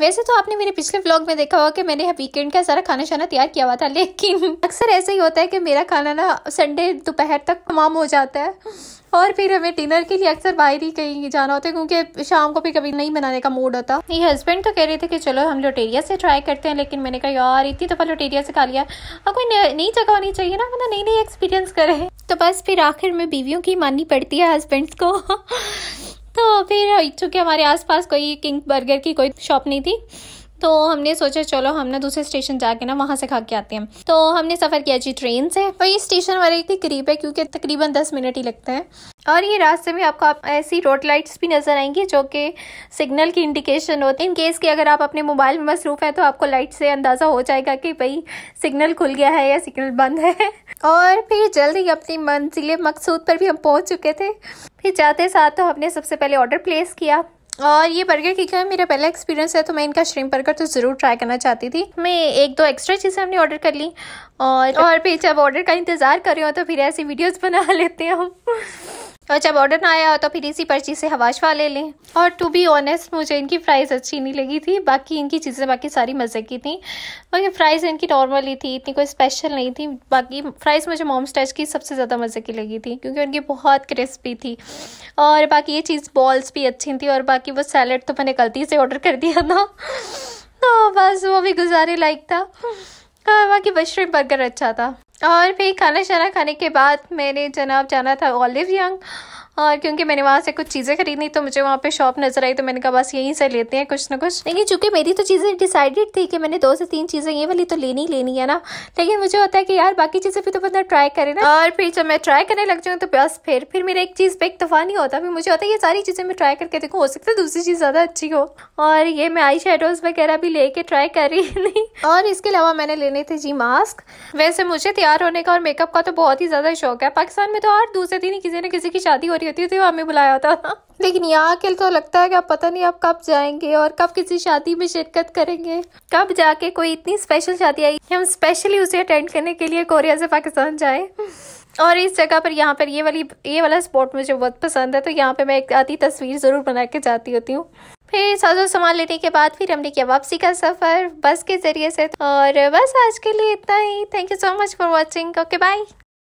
वैसे तो आपने मेरे पिछले व्लॉग में देखा होगा कि मैंने वीकेंड का सारा खाना शाना तैयार किया हुआ था, लेकिन अक्सर ऐसा ही होता है कि मेरा खाना ना संडे दोपहर तक तमाम हो जाता है। और फिर हमें डिनर के लिए अक्सर बाहर ही कहीं जाना होता है, क्योंकि शाम को भी कभी नहीं बनाने का मूड होता। ये हस्बैंड तो कह रहे थे कि चलो हम लोटेरिया से ट्राई करते हैं, लेकिन मैंने कहा, यार, इतनी दफ़ा लोटेरिया से खा लिया। और कोई नई जगह होनी चाहिए ना मतलब नई नई एक्सपीरियंस करे। तो बस फिर आखिर में बीवियों की माननी पड़ती है हस्बैंड्स को। तो फिर चूँकि हमारे आसपास कोई किंग बर्गर की कोई शॉप नहीं थी। तो हमने सोचा, चलो, हम ना दूसरे स्टेशन जाके ना वहाँ से खा के आते हैं। तो हमने सफ़र किया जी ट्रेन से। और ये स्टेशन वाले के करीब है क्योंकि तकरीबन दस मिनट ही लगते हैं। और ये रास्ते में आपको आप ऐसी रोड लाइट्स भी नज़र आएँगी जो कि सिग्नल की इंडिकेशन होती है। इन केस कि अगर आप अपने मोबाइल में मसरूफ़ हैं तो आपको लाइट से अंदाज़ा हो जाएगा कि भाई सिग्नल खुल गया है या सिग्नल बंद है। और फिर जल्द ही अपनी मंजिल मकसूद पर भी हम पहुँच चुके थे। फिर जाते साथ तो हमने सबसे पहले ऑर्डर प्लेस किया। और ये बर्गर की का मेरा पहला एक्सपीरियंस है तो मैं इनका श्रिम बर्गर तो ज़रूर ट्राई करना चाहती थी। मैं एक दो एक्स्ट्रा चीज़ें हमने ऑर्डर कर ली। और और फिर जब ऑर्डर का इंतज़ार कर रहे हो तो फिर ऐसी वीडियोस बना लेते हैं हम। और जब ऑर्डर ना आया हो तो फिर इसी पर्ची से हवाशवा ले लें। और टू बी ऑनेस्ट मुझे इनकी प्राइस अच्छी नहीं लगी थी। बाकी इनकी चीज़ें, बाकी सारी मज़े की थी। बाकी प्राइस इनकी नॉर्मल ही थी, इतनी कोई स्पेशल नहीं थी। बाकी प्राइस मुझे मोम स्टैच की सबसे ज़्यादा मज़े की लगी थी, क्योंकि उनकी बहुत क्रिस्पी थी। और बाकी ये चीज़ बॉल्स भी अच्छी थी, और बाकी वो सैलड तो मैंने गलती से ऑर्डर कर दिया था। तो बस वो भी गुजारे लाइक था। बाकी मशरूम बर्गर अच्छा था। और फिर खाना शाना खाने के बाद मैंने जनाब जाना था ऑलिव यंग और क्योंकि मैंने वहाँ से कुछ चीज़ें खरीदनी तो मुझे वहाँ पे शॉप नज़र आई तो मैंने कहा बस यहीं से लेते हैं कुछ ना कुछ. लेकिन चूँकि मेरी तो चीज़ें डिसाइडेड थी कि मैंने दो से तीन चीज़ें ये वाली तो लेनी लेनी है ना। लेकिन मुझे होता है कि यार बाकी चीज़ें भी तो बंदा ट्राई करे ना। और फिर जब मैं ट्राई करने लग जाऊँ तो बस फिर फिर मेरा एक चीज़ पे इतफा नहीं होता। फिर मुझे होता है ये सारी चीज़ें मैं ट्राई करके देखूँ हो सकता है दूसरी चीज़ ज़्यादा अच्छी हो। और ये मैं आई शेडोज वगैरह भी लेके ट्राई कर रही नहीं। और इसके अलावा मैंने लेने थे जी मास्क वैसे मुझे तैयार होने का और मेकअप का तो बहुत ही ज़्यादा शौक है। पाकिस्तान में तो हर दूसरे दिन ही किसी न किसी की शादी हो रही होती है तो हमें बुलाया होता था। लेकिन यहाँ के तो लगता है कि आप पता नहीं आप कब जाएँगे और कब किसी शादी में शिरकत करेंगे। कब जाके कोई इतनी स्पेशल शादी आई? हम स्पेशली उसे अटेंड करने के लिए कोरिया से पाकिस्तान जाए। और इस जगह पर यहाँ पर ये वाली ये वाला स्पॉट मुझे बहुत पसंद है तो यहाँ पे मैं एक आधी तस्वीर ज़रूर बना के जाती होती हूँ। फिर साजो सामान लेने के बाद फिर हमने किया वापसी का सफ़र बस के ज़रिए से। और बस आज के लिए इतना ही। Thank you so much for watching okay bye